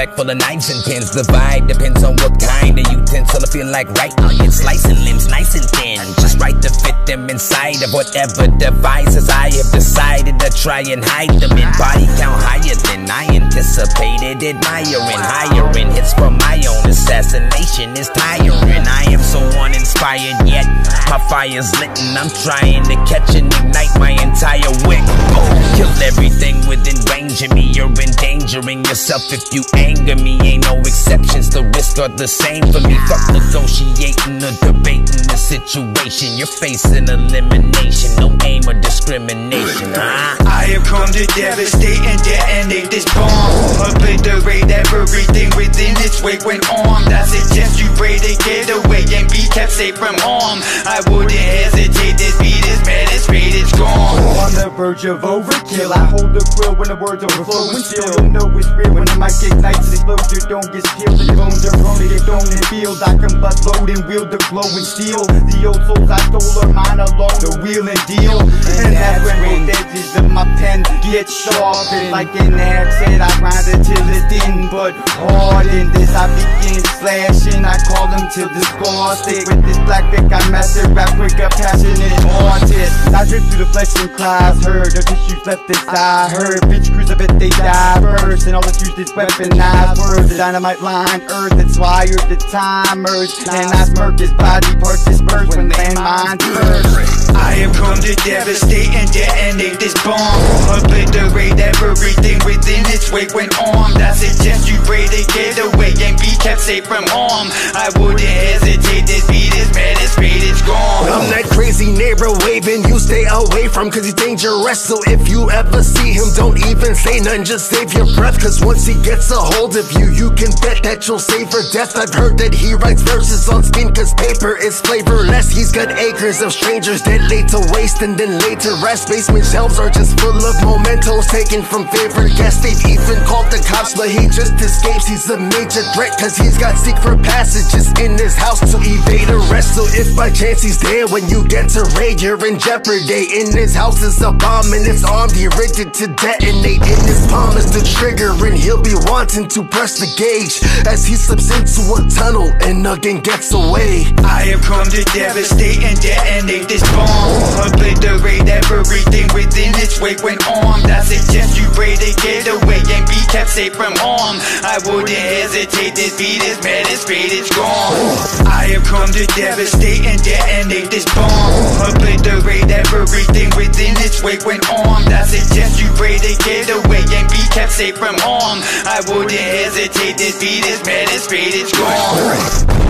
back full of knives and pins. The vibe depends on what kind of utensil I feel like right now. You're slicing limbs nice and thin. Just right to fit them inside of whatever devices I have decided to try and hide them in. Body count higher than I anticipated. Admiring, hiring hits for my own assassination is tiring. I am so uninspired yet. Fire's lit and I'm trying to catch and ignite my entire wick. Kill everything within range of me. You're endangering yourself if you anger me. Ain't no exceptions. The risk are the same for me. Fuck negotiating or debating the situation. You're facing elimination. No aim or discrimination. Huh? I have come to devastate and detonate this bomb. Obliterate everything within its wake when armed. Pray to get away and be kept safe from harm. I wouldn't hesitate. This beat is mad, it's fate, it's gone. Oh, On the verge of overkill, I hold the quill when the words overflow and still you know it's real when the mic ignites and explodes. You don't get killed, the bones are prone to get thrown in field. I can butt load and wield the glowing steel. The old souls I stole are mine alone, the wheel and deal. And my pen get sharpened. Like an axe I grind it till it's thin, but hardened. As I begin slashing, I call them till the scar stick. With this black pick, I master rap quick, a passionate artist. I drip through the flesh and cries heard. The tissues left inside heard. Bitch crews, I bet they die first. And all that's used is weaponized words. The dynamite line earth, that's you're the timers. And I smirk his body parts disperse when landmines burst. I have come to devastate detonate this bomb. Obliterate everything within its wake when armed. I suggest you pray to get away and be kept safe from harm. I wouldn't hesitate. From cause he's dangerous. So if you ever see him, don't even say nothing, just save your breath. Cause once he gets a hold of you, you can bet that you'll savor death. I've heard that he writes verses on skin cause paper is flavorless. He's got acres of strangers that lay to waste and then lay to rest. Basement shelves are just full of mementos taken from favorite guests. They've even called the cops, but he just escapes. He's a major threat cause he's got secret passages in his house to evade arrest. So if by chance he's there when you get to raid, you're in jeopardy. In his house is a bomb and it's armed. It to detonate. In his palm is the trigger and he'll be wanting to press the gauge as he slips into a tunnel and again gets away. I have come to devastate and detonate this bomb. Obliterate everything within its wake when armed. I suggest you pray to get away kept safe from harm. I wouldn't hesitate. This beat is mad, it's fate, it's gone. I have come to devastate and detonate this bomb. Obliterate everything within its wake when armed. I suggest you pray to get away and be kept safe from harm. I wouldn't hesitate. This beat is mad, it's fate, it's gone.